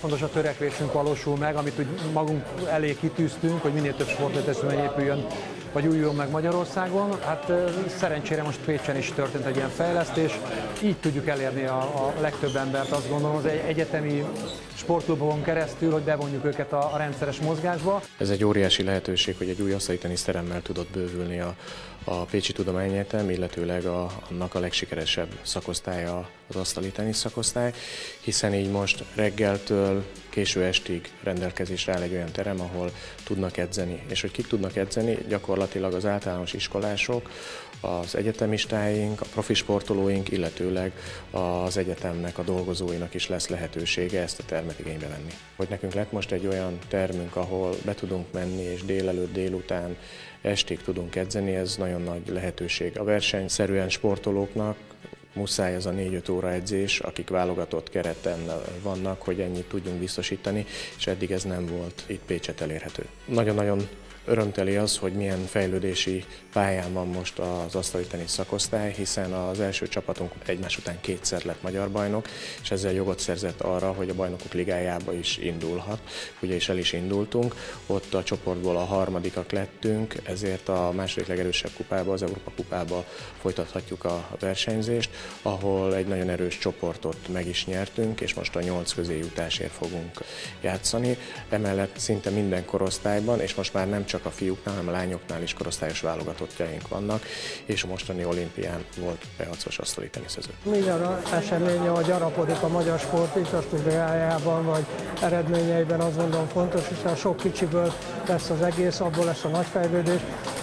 legfontosabb törekvésünk valósul meg, amit úgy magunk elé kitűztünk, hogy minél több sportleteszmény épüljön vagy újuljon meg Magyarországon. Hát szerencsére most Pécsen is történt egy ilyen fejlesztés, így tudjuk elérni a, a legtöbb embert, azt gondolom, az egy egyetemi sportklubokon keresztül, hogy bevonjuk őket a, a rendszeres mozgásba. Ez egy óriási lehetőség, hogy egy új asztali teniszteremmel tudott bővülni a, a Pécsi Tudományegyetem, illetőleg a, annak a legsikeresebb szakosztálya az asztali tenisz szakosztály, hiszen így most reggeltől késő estig rendelkezésre áll egy olyan terem, ahol tudnak edzeni. És hogy kik tudnak edzeni, gyakorlatilag az általános iskolások, az egyetemistáink, a profi sportolóink, illetőleg az egyetemnek a dolgozóinak is lesz lehetősége ezt a termet igénybe venni. Hogy nekünk lett most egy olyan termünk, ahol be tudunk menni, és délelőtt, délután, estig tudunk edzeni, ez nagyon nagy lehetőség. A versenyszerűen sportolóknak muszáj ez a 4-5 óra edzés, akik válogatott kereten vannak, hogy ennyit tudjunk biztosítani, és eddig ez nem volt itt Pécset elérhető. Nagyon-nagyon Örömteli az, hogy milyen fejlődési pályán van most az asztali tenisz szakosztály, hiszen az első csapatunk egymás után kétszer lett magyar bajnok, és ezzel jogot szerzett arra, hogy a bajnokok ligájába is indulhat. Ugye is el is indultunk, ott a csoportból a harmadikak lettünk, ezért a második legerősebb kupába, az Európa kupába folytathatjuk a versenyzést, ahol egy nagyon erős csoportot meg is nyertünk, és most a nyolc közé jutásért fogunk játszani. Emellett szinte minden korosztályban, és most már nem csak csak a fiúknál, hanem a lányoknál is korosztályos válogatottjaink vannak, és a mostani olimpián volt beharcos asztali teniszező. Minden esemény, ahogy gyarapodik a magyar sport infrastruktúrájában, vagy eredményeiben azt gondolom fontos, hiszen sok kicsiből lesz az egész, abból lesz a nagy fejlődés.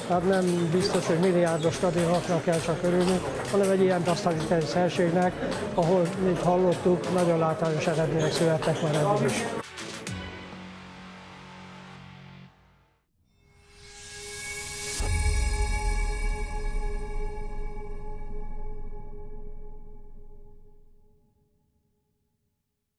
Tehát nem biztos, hogy milliárdos stadionoknak kell csak örülni, hanem egy ilyen asztali tenisz helységnek, ahol, mint hallottuk, nagyon látványos eredmények születtek már eddig is.